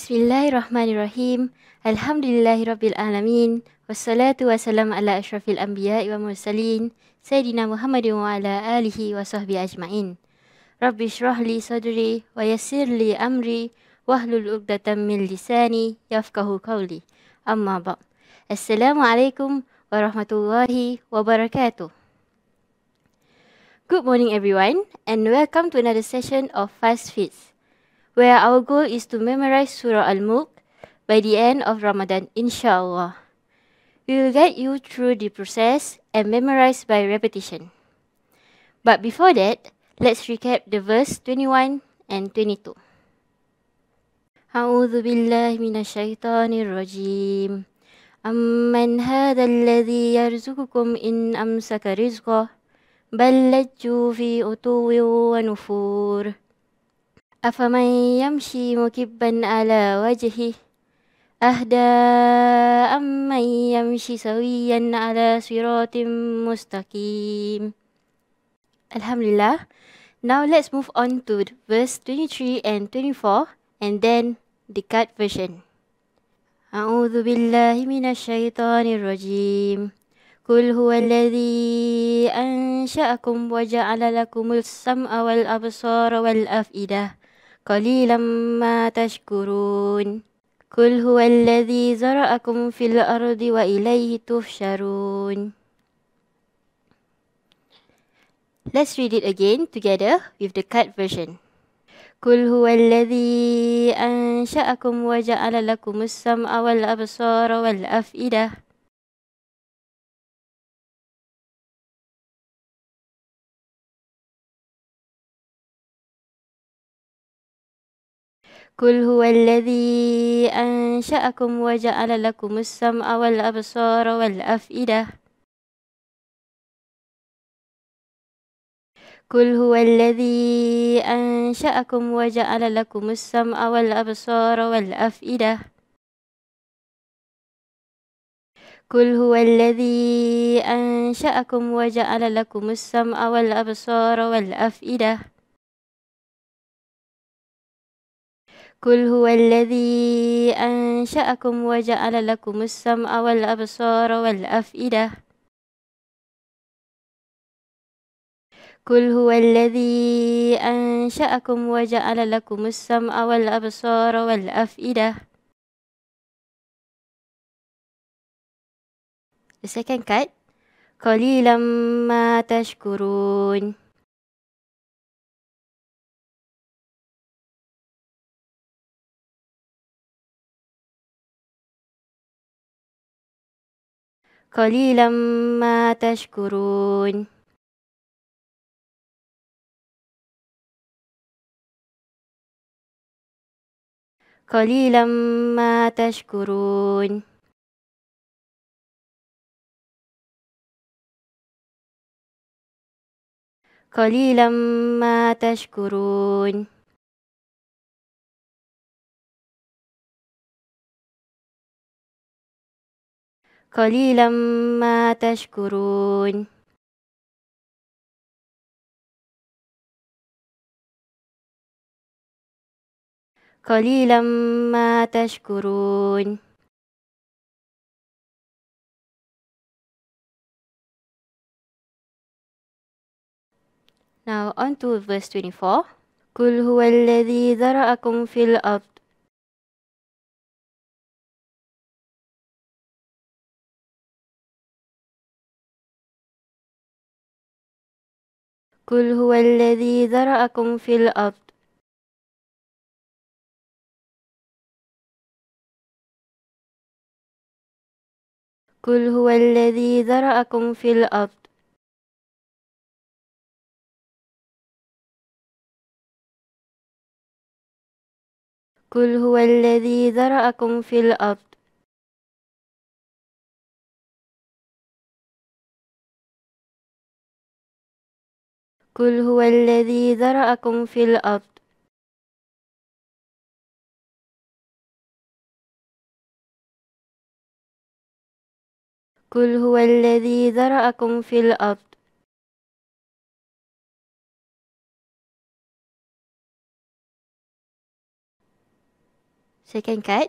Bismillahirrahmanirrahim. Alhamdulillahirabbil Wassalatu wassalamu ala asyrafil anbiya'i wa mursalin Sayyidina Muhammadin wa ala alihi wa sahbihi ajma'in. Rabbi syrah li sadri wa yassir li amri wahlul 'uqdatam min lisani yafqahu qawli. Amma ba'. Assalamualaikum warahmatullahi wabarakatuh. Good morning everyone and welcome to another session of Fast Fits where our goal is to memorize Surah Al-Mulk by the end of Ramadan, inshallah. We will guide you through the process and memorize by repetition. But before that, let's recap the verse 21 and 22. أعوذ بالله من الشيطان الرجيم أمن هذا الذي يرزقكم إن أمسك رزقه بل لجوا في عتو ونفور أفمن يمشي مكبا على وجهه أهدى أمن يمشي سويا على صراط مستقيم Alhamdulillah. Now let's move on to verse 23 and 24 and then the cut version. أعوذ بالله من الشيطان الرجيم قل هو الذي أنشأكم وجعل لكم السمع والأبصار والأفئدة قليلا ما تشكرون قل هو الذي زرأكم في الأرض وإليه تحشرون Let's read it again together with the cut version. قل هو الذي أنشأكم وجعل لكم السمع والأبصار والأفئدة قل هو الذي أنشأكم وجعل لكم السمع والأبصار والأفئدة قل هو الذي أنشأكم وجعل لكم السمع والأبصار والأفئدة قل هو الذي أنشأكم وجعل لكم السمع والأبصار والأفئدة قل هو الذي أنشأكم وجعل لكم السمع والأبصار والأفئدة قل هو الذي أنشأكم وجعل لكم السمع والأبصار والأفئدة The second cut قليلا ما تشكرون قليلا ما تشكرون. قليلا ما تشكرون. قليلا ما تشكرون. قليلا ما تشكرون. قليلا ما تشكرون. Now on to verse 24. قل هو الذي ذرأكم في الأرض. قل هو الذي ذرأكم في الأرض. قل هو الذي ذرأكم في الأرض. قل هو الذي ذرأكم في الأرض. قل هو الذي ذرأكم في الأرض. قل هو الذي ذرأكم في الأرض. Second card.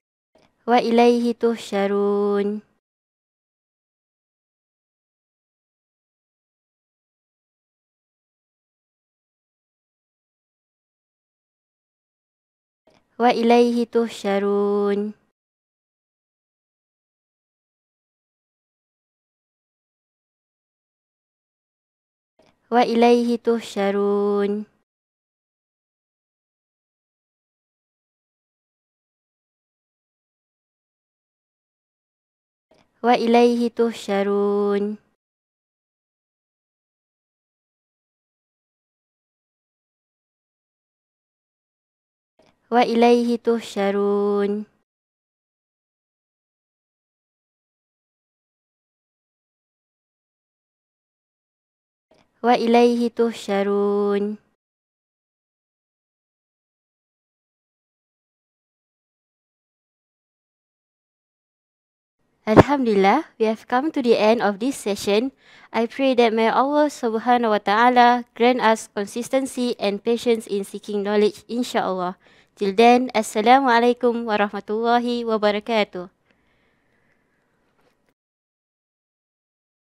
وإليه تحشرون. wa ilaihi tuhsyarun. wa ilaihi tuhsyarun wa ilaihi tuhsyarun wa ilaihi tuhsyarun. Wa ilaihi tuhsyarun. Alhamdulillah, we have come to the end of this session. I pray that may Allah subhanahu wa ta'ala grant us consistency and patience in seeking knowledge, insyaAllah. Till then, Assalamualaikum warahmatullahi wabarakatuh.